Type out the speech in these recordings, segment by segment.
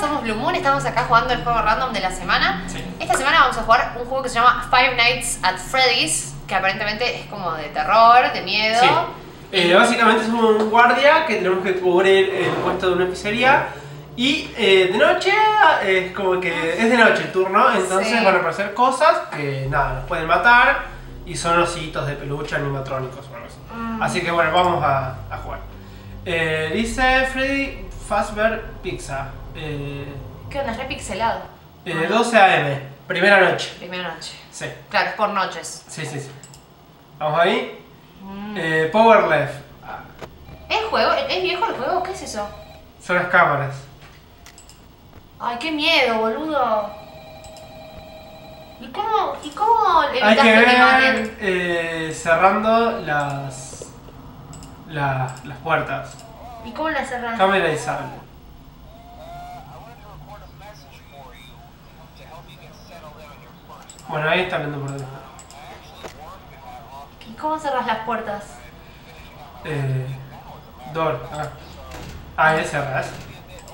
somos Blue Moon, estamos acá jugando el juego random de la semana. Sí. Esta semana vamos a jugar un juego que se llama Five Nights at Freddy's, que aparentemente es como de terror, de miedo. Sí. Eh, básicamente es un guardia que tenemos que cubrir el puesto de una pizzería. Y eh, de noche es como que es de noche el turno, entonces Sí. van a aparecer cosas que nada, nos pueden matar y son ositos de peluche animatrónicos o algo así. Mm. Así que bueno, vamos a, a jugar. Eh, dice Freddy Fazbear Pizza. Eh, ¿Qué onda? Es repixelado. eh, 12 am, primera noche. Primera noche. Sí, Claro, es por noches. sí, sí. sí. Vamos ahí. Mm. Eh, Power Left. ¿Es juego? ¿Es viejo el juego? ¿Qué es eso? Son las cámaras. Ay, qué miedo, boludo. ¿Y cómo, y cómo Hay evitas que ver eh, cerrando las, la- las puertas. ¿Y cómo la cerras? Cámara y sable. Bueno, ahí está hablando por dentro. ¿Y cómo cerras las puertas? Eh, door, acá. Ahí cerras.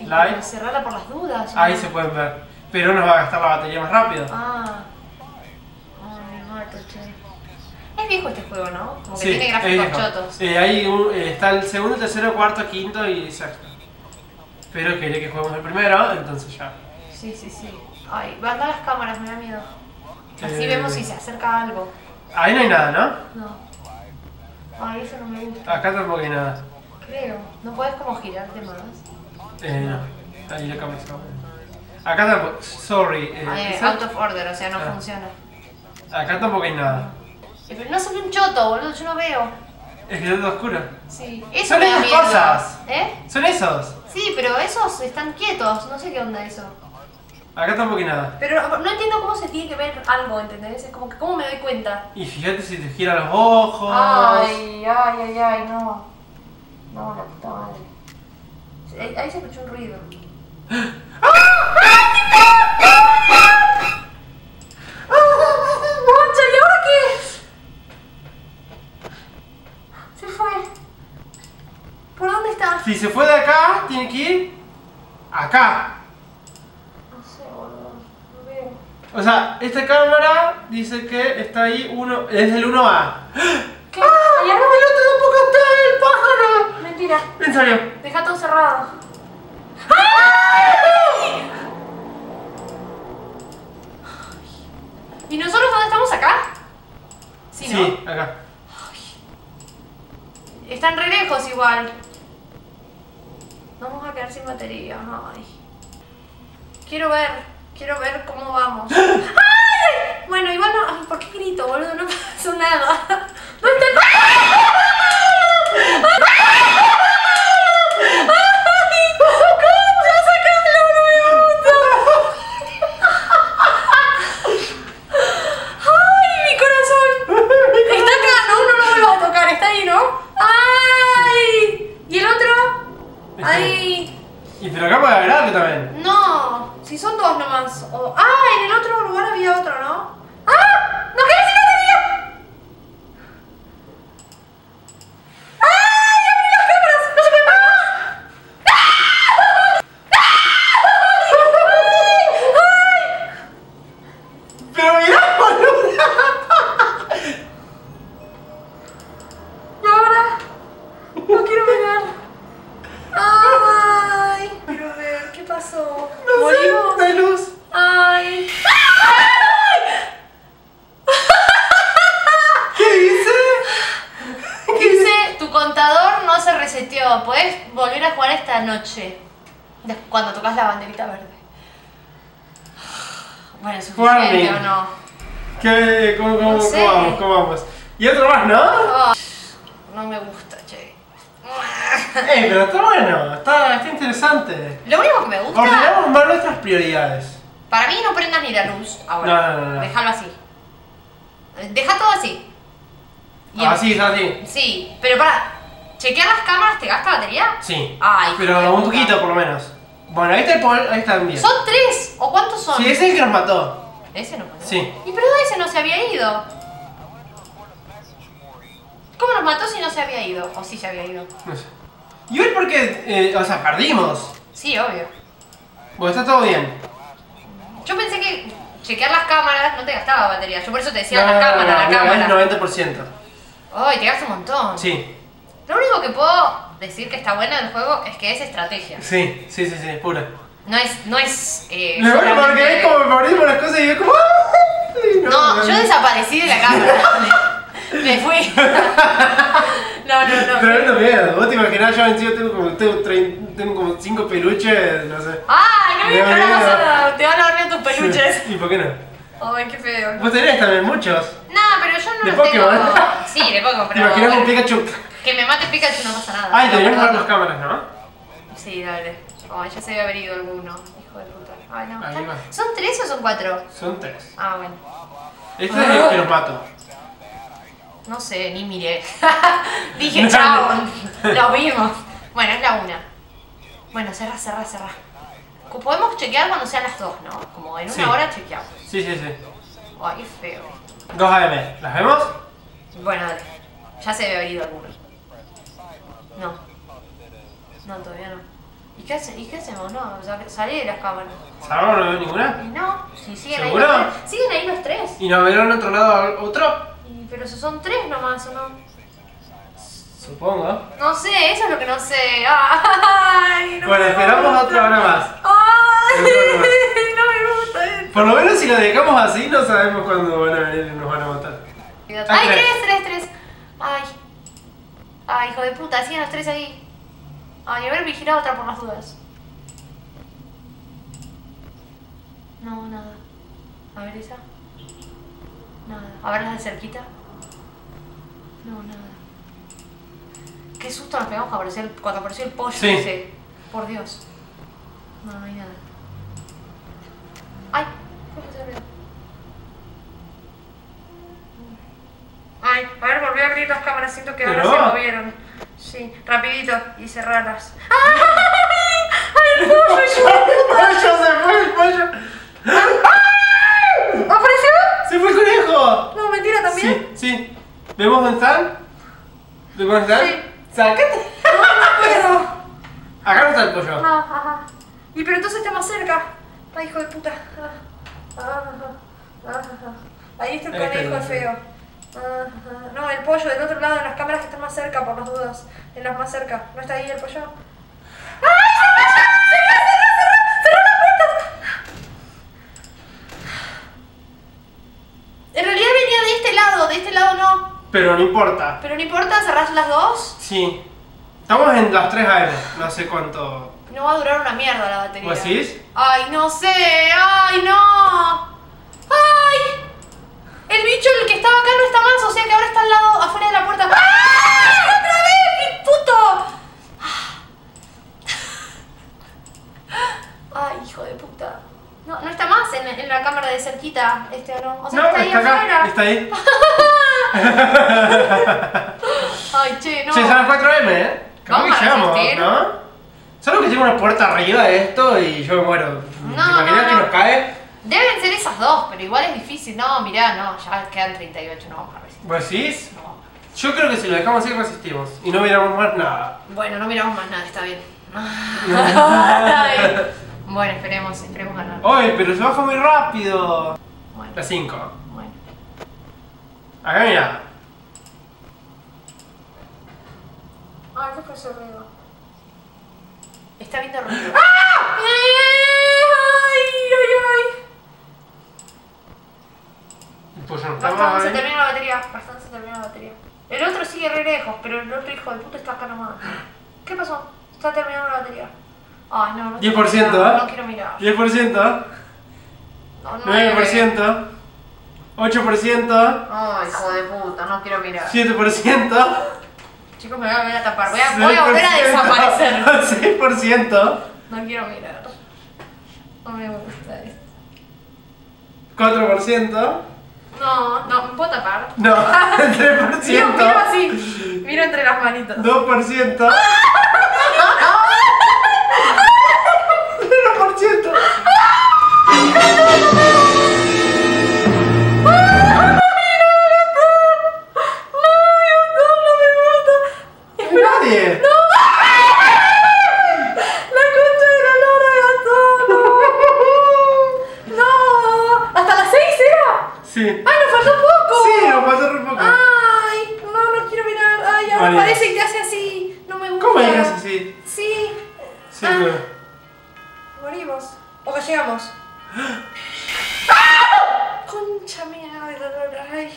Light. Cerrarla por las dudas. ¿o Ahí no? se pueden ver. Pero nos va a gastar la batería más rápido. Ah. Ay, me mato, che. Es viejo este juego, ¿no? Como que Sí, tiene gráficos chotos. Eh, ahí un- eh, está el segundo, tercero, cuarto, quinto y sexto. Pero quería que juguemos el primero, entonces ya. Sí, sí, sí. Ay, van a las cámaras, me da miedo. Así Eh. vemos si se acerca algo. Ahí no hay nada, ¿no? No. Ay, eso no me gusta. Acá tampoco hay nada. Creo. ¿No puedes como girarte más? Eh, no. Ahí la cámara se. Acá tampoco. Sorry. eh, Ay, out of order, o sea, no Ah. funciona. Acá tampoco hay nada. Pero no ve un choto, boludo, yo no veo. Es que está oscuro. Sí. Eso Son esas miedo. cosas. ¿Eh? Son esos. Sí, pero esos están quietos, no sé qué onda eso. Acá tampoco hay nada. Pero no entiendo cómo se tiene que ver algo, ¿entendés? Es como que cómo me doy cuenta. Y fíjate si te giran los ojos. Ay, ay, ay, ay, no. No, la puta madre. Ahí, ahí se escuchó un ruido. ¡Concha, ¿y ahora qué? Se fue. Si se fue de acá, tiene que ir acá. No sé, boludo. No veo. O sea, esta cámara dice que está ahí uno. Es el 1A. ¿Qué? ¡Ah! ¿Y ¡El otro tampoco está! ¡El pájaro! Mentira. En serio. Deja todo cerrado. ¿Y nosotros dónde estamos acá? Sí, ¿no? acá. Están re lejos igual. Vamos a quedar sin batería. Ay. Quiero ver. Quiero ver cómo vamos. ¡Ay! Bueno, igual no. Ay, ¿por qué grito, boludo? No pasó nada. ¿Dónde está el ¡Ay! ¡Concha, sacalo! ¡No me gusta! ¡Ay, mi corazón! Está acá, no, no lo vuelvas a tocar, está ahí, ¿no? ¡Ay! ¿Y el otro? Está ¡Ay! Pero acá puede haber algo también. No, si son dos nomás. O- ¡Ah! En el otro lugar había otro, ¿no? ¡Ah! ¡No quedé sin batería! ¡Ay! ¡Abrí las cámaras! ¡No se puede más! Pero mirá, contador no se reseteó. Podés volver a jugar esta noche. Cuando tocas la banderita verde. Bueno, ¿es suficiente o no? ¿Qué, cómo, cómo, No sé. cómo vamos? ¿Cómo vamos? Y otro más, ¿no? Oh, no me gusta, che. Eh, pero está bueno, está, está interesante. Lo único que me gusta. Ordenamos más nuestras prioridades. Para mí no prendas ni la luz ahora. No, no, no. Déjalo así. Deja todo así. Y Así, está así. Sí, pero para. ¿Chequear las cámaras te gasta batería? Sí. Ay, Pero un puta. poquito por lo menos. Bueno, ahí está el Paul, ahí está bien. ¿Son tres? ¿O cuántos son? Sí, ese es el que nos mató. Ese no mató. Sí. ¿Y pero ese no se había ido? ¿Cómo nos mató si no se había ido? ¿O sí se había ido? No sé. ¿Y hoy por qué? eh, o sea, perdimos. Sí, obvio. Bueno, está todo bien. Yo pensé que chequear las cámaras no te gastaba batería. Yo por eso te decía No, la cámara, la no, no, cámara. Es 90%. Ay, te gasta un montón. Sí, Lo único que puedo decir que está bueno del juego es que es estrategia. sí, sí, sí, sí, es pura. No es, no es. Eh, bueno porque es como me perdí por las cosas y es como. ¡ay! No, yo desaparecí de la cámara. Me, fui. No, no, no. Tremendo miedo. Vos te imaginás, yo encima tengo como, tengo, tengo como 5 peluches, no sé. ¡Ay, no Me nada! Te van a dormir tus peluches. ¿Y por qué no? Ay, qué feo. Vos tenés también muchos. No, pero yo no ¿De los tengo. Pokémon? Sí, de Pokémon, ¿Te pero. imaginas un Pikachu? Que me mate Pikachu no pasa nada. Ay, deberíamos ver las cámaras, ¿no? Sí, dale. Ay, ya se debe haber ido alguno. Hijo de puta. Ay, no. Ahí ¿Están- va. ¿Son tres o son cuatro? Son tres. Ah, bueno. Este es el que los mato. No sé, ni miré. Dije, chao. Lo vimos. Bueno, es la una. Bueno, cerra, cerra, cerra. Podemos chequear cuando sean las dos, ¿no? Como en una Sí. hora chequeamos. Sí, sí, sí. Ay, qué feo. 2 AM. ¿Las vemos? Bueno, dale. Ya se haber ido alguno. No. No, todavía no. ¿Y qué, hace- ¿Y qué hacemos? No, salí de las cámaras. ¿Sabemos no veo ninguna? Y no, si siguen ¿Seguro? ahí los tres. Siguen ahí los tres. ¿Y nos verán otro lado otro? Y- pero si son tres nomás, ¿o no? Supongo. No sé, eso es lo que no sé. Ay, no Bueno, me esperamos gusta. otra hora más. Ay, Otra hora más. no me gusta esto. Por lo menos si lo dejamos así, no sabemos cuándo van a venir y nos van a matar. Ay, tres, tres. tres, tres. Ay, hijo de puta, siguen los tres ahí. Ay, haber vigilado otra por las dudas. No, nada. A ver esa. Nada. A ver las de cerquita. No, nada. Qué susto nos pegamos apareció el, cuando apareció el pollo Sí. ese. Por Dios. No, no hay nada. Ay, ¿qué fue ese ruido? Ay, a ver, volví a abrir las cámaras, siento que ahora se movieron. Sí, rapidito y cerrarlas. ¡Ay! ¡Ay, el pollo! ¡El pollo! ¡Se fue el pollo! ¿Apareció? ¡Se fue el conejo! No, mentira también. Sí, sí. ¿Vemos dónde están? ¿Vemos dónde están? Sí. ¡Sácate! No puedo. Acá no está el pollo. Ah, ajá. Y pero entonces está más cerca. Ay, hijo de puta. Ah, ah, ah, ah. Ahí está el Ahí está el conejo conejo. feo. No, el pollo del otro lado, en las cámaras que están más cerca, por las dudas. En las más cerca. ¿No está ahí el pollo? ¡Ay! ¡Cerrá, cerrá, cerrá! ¡Cerrá las puertas! En realidad venía de este lado, de este lado no. Pero no importa. Pero no importa, cerrás las dos. Sí. Estamos en las 3 AM. No sé cuánto. No va a durar una mierda la batería. ¿Vos decís? Ay, no sé. Ay, no. Ay. El bicho, el que estaba acá, no está más. O sea que ahora está al lado, afuera de la puerta. ¡Ay! ¡Otra vez, mi puto! Ay, hijo de puta. No, no está más en, en la cámara de cerquita, este o no. O sea, No, está ahí está. Está ahí. Ay, che, no. Che, son las 4 AM, ¿eh? Capaz Vamos que llegamos, resistir. ¿no? Solo que tengo una puerta arriba de esto y yo me muero. ¿Te No, imaginas no, que no. nos cae? Deben ser esas dos, pero igual es difícil. No, mirá, no, ya quedan 38, no vamos a resistir. ¿Vos decís? No. Yo creo que si lo dejamos así resistimos y no miramos más nada. Bueno, no miramos más nada, está bien. Ay. bueno, esperemos, esperemos ganar. ¡Ay, pero se baja muy rápido! Bueno, La 5. Acá mira. Ay, ¿qué fue ese ruido? Está viendo ruido. ¡Ah! ¡Ay, ay, ay! No Bastante, se termina la batería. Bastante se termina la batería. El otro sigue re lejos, pero el otro hijo de puta está acá nomás. ¿Qué pasó? Está terminando la batería. Ay, no, no. quiero 10%, mirar, ¿eh? No quiero mirar. 10%, No, nueve. 9%, 8%, Ay, hijo de puta, no quiero mirar. 7%, Chicos, me voy a volver a tapar. Voy a, voy a volver a 6%, desaparecer. 6%, No quiero mirar. No me gusta esto. 4%, No, no, ¿me puedo tapar? no, Miro, miro 3%, así. Miro entre las manitos. 2%, me gusta. ¿Cómo digas así? Sí. Sí, Ah. Morimos. O llegamos. ¡Ah! Concha mía de dolor. Ay.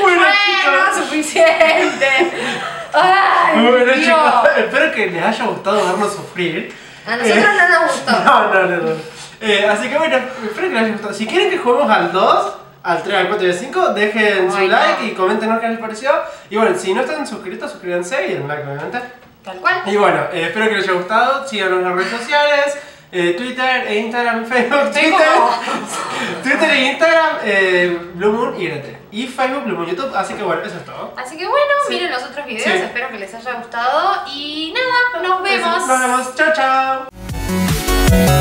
Bueno, Bueno, suficiente. Ay, Bueno, Dios. chicos, espero que les haya gustado vernos sufrir. A nosotros Eh, no nos gustó. No, no, no, no. Eh, así que bueno, espero que les haya gustado. Si quieren que juguemos al 2, al 3, al 4 y al 5, dejen su Ay, no. like y comenten qué les pareció. Y bueno, si no están suscritos, suscríbanse y den like, obviamente. Tal cual. Y bueno, eh, espero que les haya gustado. Síganos en las redes sociales. eh, Twitter, e Instagram, Facebook, Twitter, Twitter e Instagram, eh, Blue Moon y Grete. Y Facebook, Blue Moon, YouTube. Así que bueno, eso es todo. Así que bueno, Sí. miren los otros videos, Sí. espero que les haya gustado y nada, nos vemos. Nos vemos. Chao, chao.